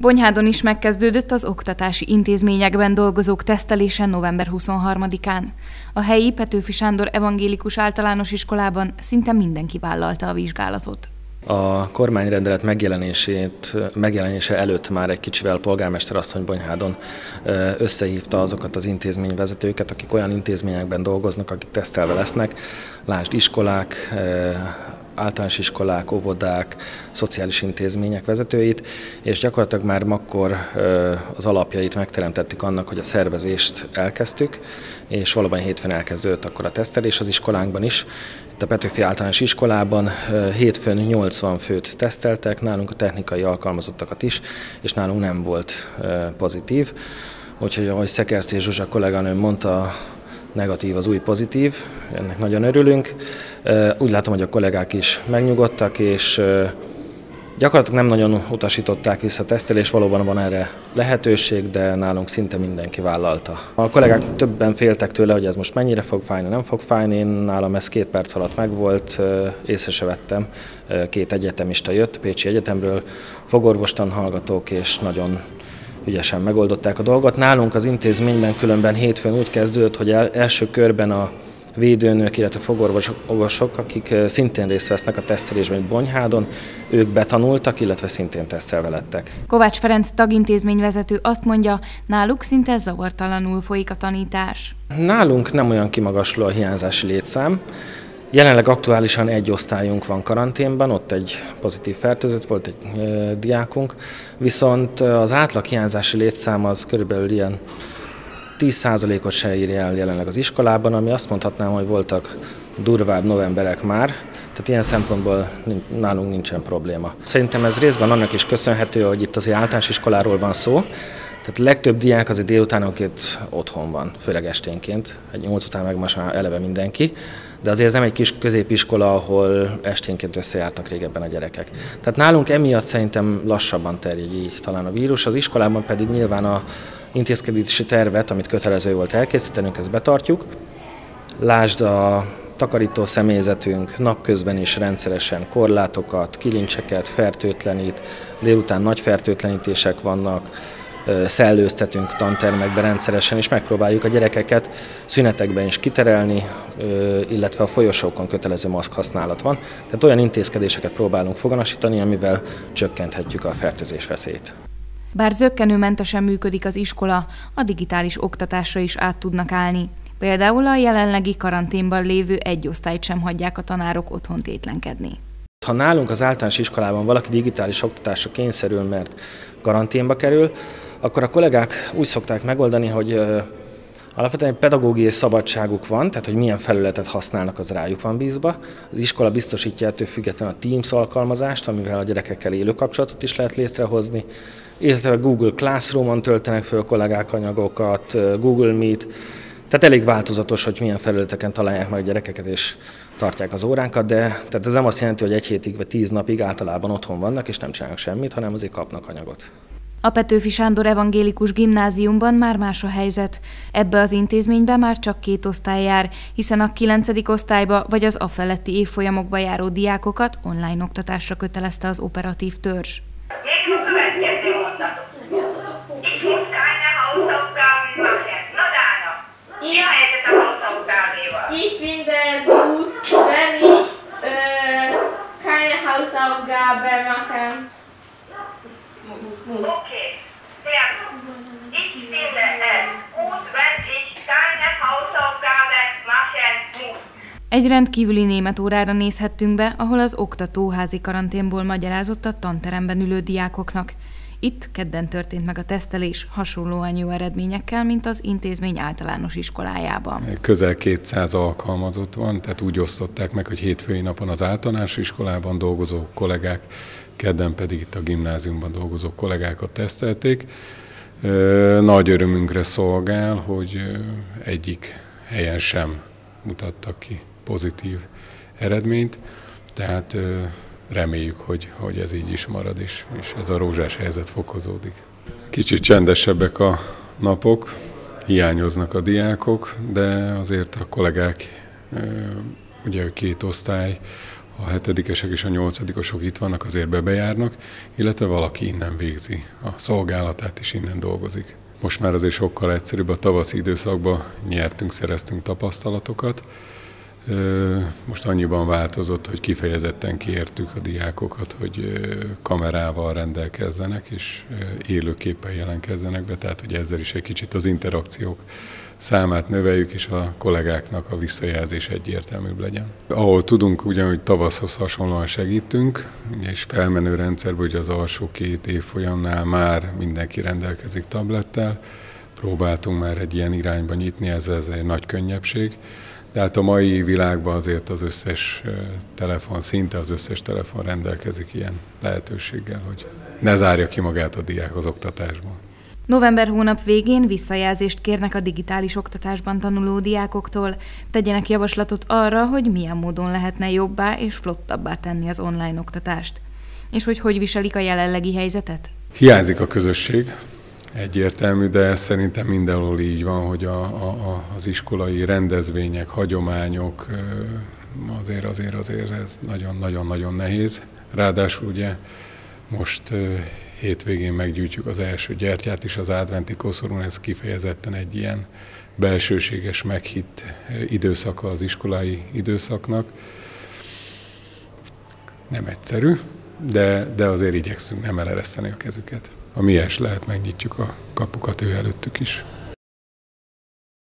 Bonyhádon is megkezdődött az oktatási intézményekben dolgozók tesztelése november 23-án. A helyi Petőfi Sándor evangélikus általános iskolában szinte mindenki vállalta a vizsgálatot. A kormányrendelet megjelenését, megjelenése előtt már egy kicsivel polgármester asszony Bonyhádon összehívta azokat az intézményvezetőket, akik olyan intézményekben dolgoznak, akik tesztelve lesznek, lásd iskolák, általános iskolák, óvodák, szociális intézmények vezetőit, és gyakorlatilag már akkor az alapjait megteremtettük annak, hogy a szervezést elkezdtük, és valóban hétfőn elkezdődött akkor a tesztelés az iskolánkban is. Itt a Petőfi általános iskolában hétfőn 80 főt teszteltek, nálunk a technikai alkalmazottakat is, és nálunk nem volt pozitív. Úgyhogy ahogy Szekerci Zsuzsa kolléganőm mondta, negatív az új pozitív, ennek nagyon örülünk. Úgy látom, hogy a kollégák is megnyugodtak, és gyakorlatilag nem nagyon utasították vissza tesztelés, valóban van erre lehetőség, de nálunk szinte mindenki vállalta. A kollégák többen féltek tőle, hogy ez most mennyire fog fájni, nem fog fájni, én nálam ez két perc alatt megvolt, észre se vettem, két egyetemista jött Pécsi Egyetemről, fogorvostan hallgatók, és nagyon ügyesen megoldották a dolgot. Nálunk az intézményben különben hétfőn úgy kezdődött, hogy el, első körben a védőnök, illetve fogorvosok, akik szintén részt vesznek a tesztelésben Bonyhádon, ők betanultak, illetve szintén tesztelve lettek. Kovács Ferenc tagintézményvezető azt mondja, náluk szinte zavartalanul folyik a tanítás. Nálunk nem olyan kimagasló a hiányzási létszám, Jelenleg aktuálisan egy osztályunk van karanténban, ott egy pozitív fertőzött volt egy diákunk, viszont az átlag hiányzási létszám az körülbelül ilyen 10%-ot se írja el jelenleg az iskolában, ami azt mondhatnám, hogy voltak durvább novemberek már, tehát ilyen szempontból nálunk nincsen probléma. Szerintem ez részben annak is köszönhető, hogy itt az általános iskoláról van szó, tehát a legtöbb diák azért délutánonként otthon van, főleg esténként, egy nyolc után meg most már eleve mindenki, de azért ez nem egy kis középiskola, ahol esténként összejártak régebben a gyerekek. Tehát nálunk emiatt szerintem lassabban terjed így talán a vírus, az iskolában pedig nyilván a intézkedési tervet, amit kötelező volt elkészítenünk, ezt betartjuk. Lásd a takarító személyzetünk napközben is rendszeresen korlátokat, kilincseket fertőtlenít, délután nagy fertőtlenítések vannak, szellőztetünk tantermekben rendszeresen, és megpróbáljuk a gyerekeket szünetekben is kiterelni, illetve a folyosókon kötelező maszk használat van. Tehát olyan intézkedéseket próbálunk foganasítani, amivel csökkenthetjük a fertőzés veszélyt. Bár zöggenőmentesen működik az iskola, a digitális oktatásra is át tudnak állni. Például a jelenlegi karanténban lévő egy osztályt sem hagyják a tanárok otthon tétlenkedni. Ha nálunk az általános iskolában valaki digitális oktatásra kényszerül, mert karanténba kerül, akkor a kollégák úgy szokták megoldani, hogy Alapvetően pedagógiai szabadságuk van, tehát hogy milyen felületet használnak, az rájuk van bízva. Az iskola biztosítja ettől függetlenül a Teams alkalmazást, amivel a gyerekekkel élő kapcsolatot is lehet létrehozni, illetve Google Classroom-on töltenek föl kollégák anyagokat, Google Meet, tehát elég változatos, hogy milyen felületeken találják meg a gyerekeket és tartják az óránkat, de tehát ez nem azt jelenti, hogy egy hétig vagy tíz napig általában otthon vannak és nem csinálnak semmit, hanem azért kapnak anyagot. A Petőfi Sándor evangélikus gimnáziumban már más a helyzet. Ebbe az intézménybe már csak két osztály jár, hiszen a kilencedik osztályba vagy az afeletti évfolyamokba járó diákokat online oktatásra kötelezte az operatív törzs. Ich äh, keine Hausaufgaben machen Okay, sehr gut. Ich finde es gut, wenn ich keine Hausaufgabe machen muss. Egy rendkívüli német órára nézhettünk be, ahol az oktató házi karanténból magyarázott a tanteremben ülő diákoknak. Itt kedden történt meg a tesztelés hasonlóan jó eredményekkel, mint az intézmény általános iskolájában. Közel 200 alkalmazott van, tehát úgy osztották meg, hogy hétfői napon az általános iskolában dolgozó kollégák, kedden pedig itt a gimnáziumban dolgozó kollégákat tesztelték. Nagy örömünkre szolgál, hogy egyik helyen sem mutattak ki pozitív eredményt, tehát reméljük, hogy, hogy ez így is marad, és, és ez a rózsás helyzet fokozódik. Kicsit csendesebbek a napok, hiányoznak a diákok, de azért a kollégák, ugye két osztály, a hetedikesek és a nyolcadikosok itt vannak, azért bebejárnak, illetve valaki innen végzi a szolgálatát is innen dolgozik. Most már azért sokkal egyszerűbb, a tavaszi időszakban nyertünk, szereztünk tapasztalatokat, most annyiban változott, hogy kifejezetten kértük a diákokat, hogy kamerával rendelkezzenek, és élőképpen jelenkezzenek be, tehát hogy ezzel is egy kicsit az interakciók számát növeljük, és a kollégáknak a visszajelzés egyértelműbb legyen. Ahol tudunk, ugyanúgy tavaszhoz hasonlóan segítünk, és felmenő rendszerben, hogy az alsó két évfolyamnál már mindenki rendelkezik tablettel, próbáltunk már egy ilyen irányba nyitni, ez, ez egy nagy könnyebbség. De hát a mai világban azért az összes telefon, szinte az összes telefon rendelkezik ilyen lehetőséggel, hogy ne zárja ki magát a diák az oktatásból. November hónap végén visszajelzést kérnek a digitális oktatásban tanuló diákoktól, tegyenek javaslatot arra, hogy milyen módon lehetne jobbá és flottabbá tenni az online oktatást. És hogy hogy viselik a jelenlegi helyzetet? Hiányzik a közösség, egyértelmű, de szerintem mindenhol így van, hogy a, a, az iskolai rendezvények, hagyományok azért, azért, azért ez nagyon-nagyon-nagyon nehéz. Ráadásul ugye most hétvégén meggyűjtjük az első gyertyát is az adventi koszorún, ez kifejezetten egy ilyen belsőséges, meghitt időszaka az iskolai időszaknak. Nem egyszerű, de, de azért igyekszünk nem elereszteni a kezüket. A miés lehet, megnyitjuk a kapukat ő előttük is.